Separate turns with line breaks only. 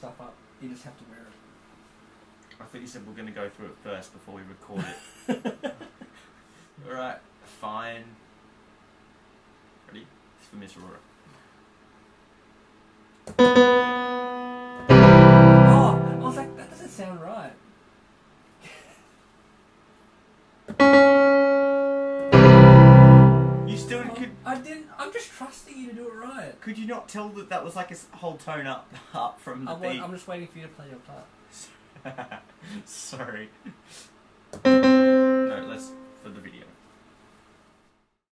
stuff up, you just have to wear it.
I thought you said we're going to go through it first before we record it. Alright, fine. Ready? It's for Miss Aurora.
Oh, I was like, that doesn't sound right.
You still
Oh,
could.
I didn't. I'm just trusting you to it.
Could you not tell that that was like a whole tone up, up from the
I'm, wa-
beat?
I'm just waiting for you to play your part.
Sorry. no, let's for the video.